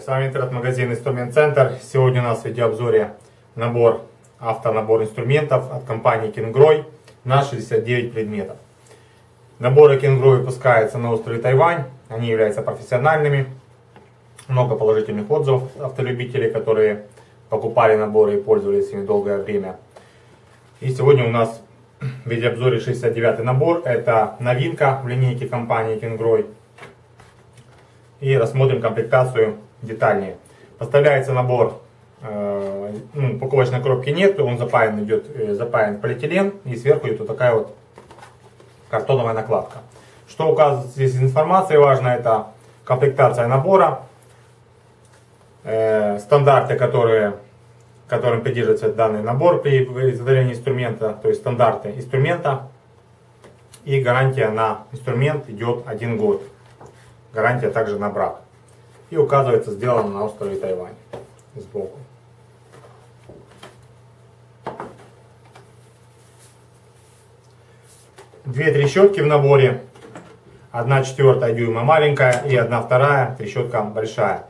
С вами интернет-магазин Инструмент Центр. Сегодня у нас в видеообзоре набор, автонабор инструментов от компании Кингрой на 69 предметов. Наборы Кингрой выпускаются на острове Тайвань, они являются профессиональными. Много положительных отзывов автолюбителей, которые покупали наборы и пользовались ими долгое время. И сегодня у нас в видеообзоре 69 набор. Это новинка в линейке компании Кингрой и рассмотрим комплектацию детальнее. Поставляется набор, э, ну, упаковочной коробки нет, он запаян идет э, запаян полиэтилен и сверху идет вот такая вот картоновая накладка. Что указывает здесь информация важная, это комплектация набора, э, стандарты, которые, которым придерживается данный набор при изготовлении инструмента, то есть стандарты инструмента и гарантия на инструмент идет один год. Гарантия также на брак. И указывается сделано на острове Тайвань сбоку. Две трещотки в наборе. Одна четвертая дюйма маленькая и одна вторая трещотка большая.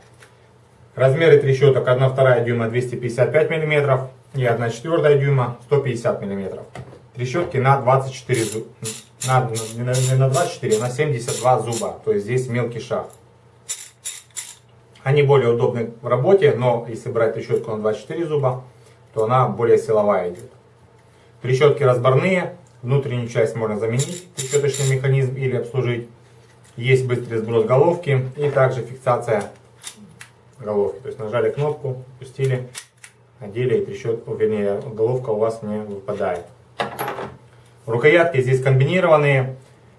Размеры трещоток 1 вторая дюйма 255 мм и 1 четвертая дюйма 150 мм. Трещотки на 24 на, не на 24, а на 72 зуба. То есть здесь мелкий шаг. Они более удобны в работе, но если брать трещотку на 24 зуба, то она более силовая идет. Трещотки разборные, внутреннюю часть можно заменить, трещоточный механизм или обслужить. Есть быстрый сброс головки и также фиксация головки. То есть нажали кнопку, пустили, одели и трещотку, вернее головка у вас не выпадает. Рукоятки здесь комбинированные,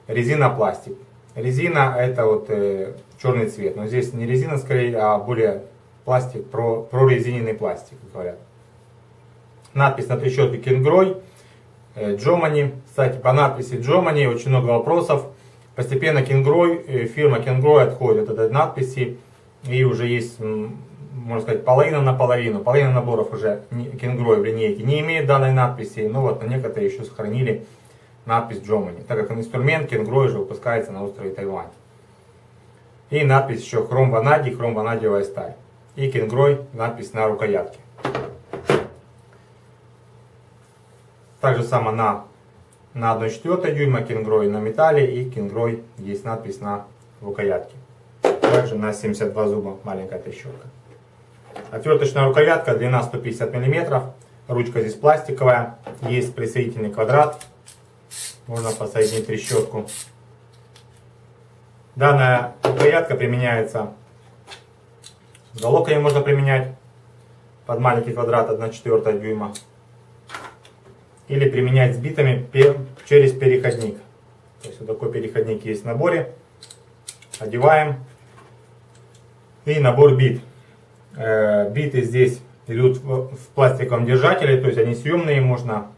резина, пластик. Резина это вот э, черный цвет, но здесь не резина скорее, а более пластик, про, прорезиненный пластик, говорят. Надпись на трещотке Кенгрой, э, Джомани. Кстати, по надписи Джомани очень много вопросов. Постепенно Кенгрой, э, фирма Кенгрой отходит от этой надписи. И уже есть, можно сказать, половина на половину. Половина наборов уже Кенгрой в линейке не имеет данной надписи. Но вот на некоторые еще сохранили надпись Germany, так как инструмент Кенгрой же выпускается на острове Тайвань. И надпись еще хром ванадий, хром ванадиевая сталь. И Кенгрой надпись на рукоятке. Также само на, на 1,4 дюйма Кенгрой на металле и Кенгрой есть надпись на рукоятке. Также на 72 зуба маленькая трещотка. Отверточная рукоятка, длина 150 мм. Ручка здесь пластиковая. Есть присоединительный квадрат можно посоединить трещотку. Данная рукоятка применяется, с головками можно применять под маленький квадрат 1 4 дюйма. Или применять с битами через переходник. То есть вот такой переходник есть в наборе. Одеваем. И набор бит. Э, биты здесь идут в пластиковом держателе, то есть они съемные, можно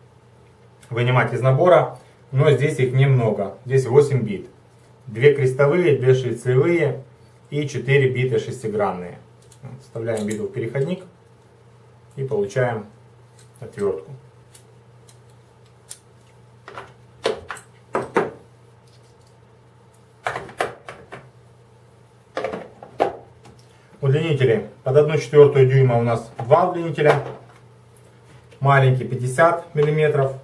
вынимать из набора но здесь их немного. Здесь 8 бит. 2 крестовые, 2 шлицевые и 4 бита шестигранные. Вставляем биту в переходник и получаем отвертку. Удлинители. Под 1 четвертую дюйма у нас два удлинителя. Маленький 50 миллиметров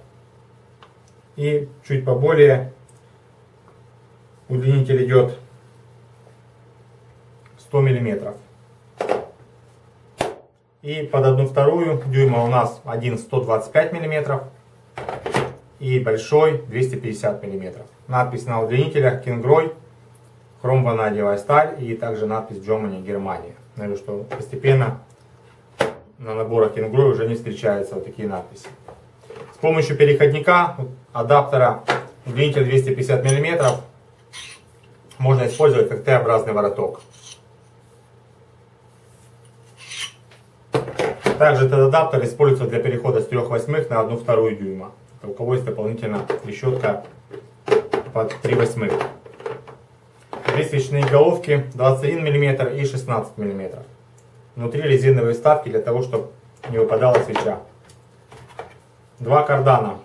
и чуть поболее удлинитель идет 100 миллиметров. И под одну вторую дюйма у нас один 125 миллиметров и большой 250 миллиметров. Надпись на удлинителях Кингрой, хром ванадиевая сталь и также надпись Germany Германия. Наверное, что постепенно на наборах Кингрой уже не встречаются вот такие надписи. С помощью переходника адаптера удлинитель 250 мм можно использовать как Т-образный вороток. Также этот адаптер используется для перехода с 3 восьмых на 1 вторую дюйма. У кого есть дополнительно трещотка под 3 восьмых. Две свечные головки 21 мм и 16 мм. Внутри резиновые вставки для того, чтобы не выпадала свеча. Два кардана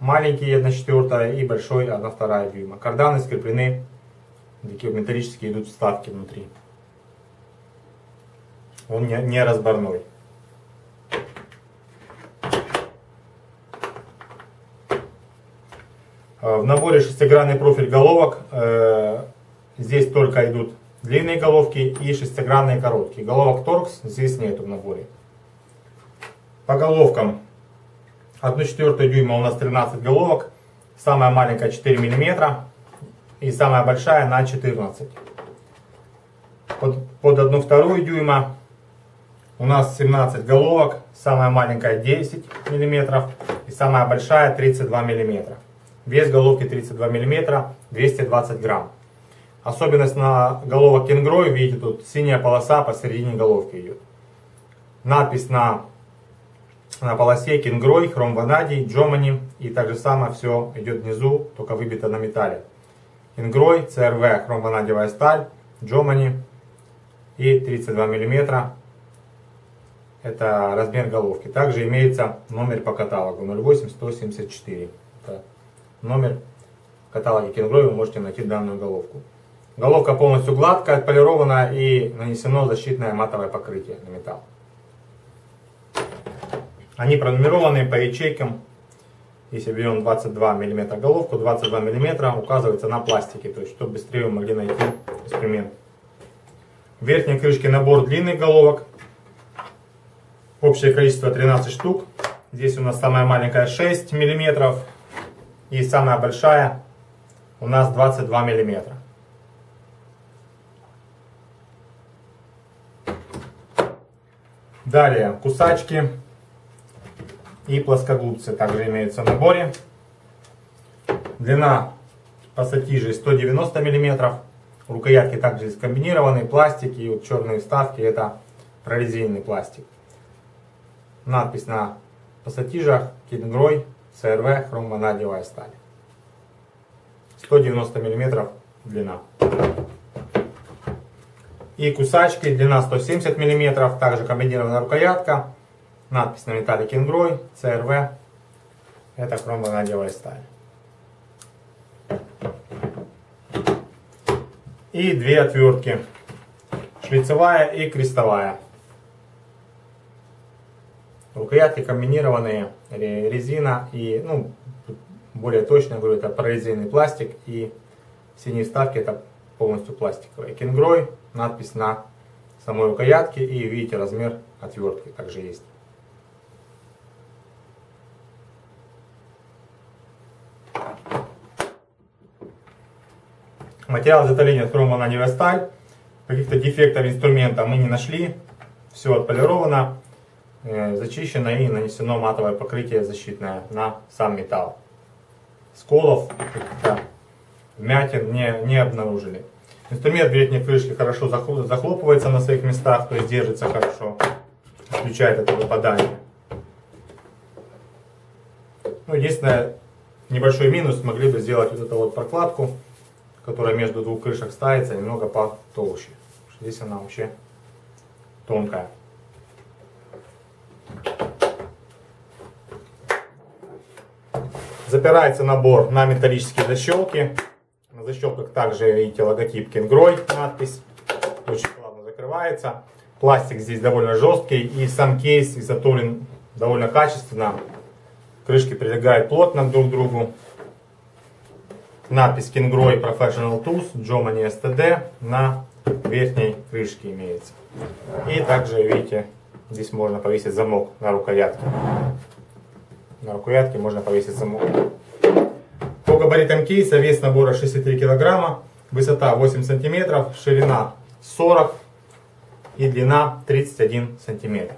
маленький 1 четвертая и большой 1 вторая дюйма. Карданы скреплены, такие металлические идут вставки внутри. он не, не разборной. В наборе шестигранный профиль головок. Здесь только идут длинные головки и шестигранные короткие. Головок торкс здесь нету в наборе. По головкам 1,4 дюйма у нас 13 головок. Самая маленькая 4 мм. И самая большая на 14. Под, под 1,2 дюйма у нас 17 головок. Самая маленькая 10 мм. И самая большая 32 мм. Вес головки 32 мм, 220 грамм. Особенность на головок кенгрой, видите, тут синяя полоса посередине головки идет. Надпись на на полосе кингрой, хром ванадий, джомани и так же самое все идет внизу, только выбито на металле. Кингрой, CRV, хром ванадиевая сталь, джомани и 32 мм. Это размер головки. Также имеется номер по каталогу 08174. Это номер в каталоге Кингрой вы можете найти данную головку. Головка полностью гладкая, отполирована и нанесено защитное матовое покрытие на металл. Они пронумерованы по ячейкам. Если берем 22 мм головку, 22 мм указывается на пластике, то есть чтобы быстрее вы могли найти инструмент. В верхней крышке набор длинных головок. Общее количество 13 штук. Здесь у нас самая маленькая 6 мм. И самая большая у нас 22 мм. Далее кусачки и плоскогубцы также имеются в наборе. Длина пассатижей 190 мм. Рукоятки также скомбинированные, пластик и вот черные вставки это прорезиненный пластик. Надпись на пассатижах Китгрой CRV хромванадиевая сталь. 190 мм длина. И кусачки, длина 170 мм, также комбинированная рукоятка, Надпись на металле Кингрой, CRV. Это хромванадиевая сталь. И две отвертки. Шлицевая и крестовая. Рукоятки комбинированные, резина и, ну, более точно говорю, это прорезиненный пластик и синие вставки это полностью пластиковые. Кингрой, надпись на самой рукоятке и видите размер отвертки также есть. Материал изготовления хромванадиевая сталь. Каких-то дефектов инструмента мы не нашли. Все отполировано, э, зачищено и нанесено матовое покрытие защитное на сам металл. Сколов, вмятин не, не обнаружили. Инструмент верхней крышки хорошо захлопывается на своих местах, то есть держится хорошо, исключает это выпадание. Ну, единственное, небольшой минус, могли бы сделать вот эту вот прокладку которая между двух крышек ставится, немного потолще. Здесь она вообще тонкая. Запирается набор на металлические защелки. На защелках также видите логотип Кенгрой, надпись. Очень плавно закрывается. Пластик здесь довольно жесткий и сам кейс изготовлен довольно качественно. Крышки прилегают плотно друг к другу надпись Kingroy Professional Tools Jomani STD на верхней крышке имеется. И также, видите, здесь можно повесить замок на рукоятке. На рукоятке можно повесить замок. По габаритам кейса вес набора 63 кг, высота 8 см, ширина 40 и длина 31 см.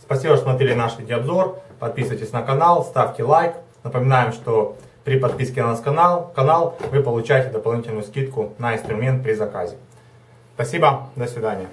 Спасибо, что смотрели наш видеообзор. Подписывайтесь на канал, ставьте лайк. Напоминаем, что при подписке на наш канал, канал вы получаете дополнительную скидку на инструмент при заказе. Спасибо, до свидания.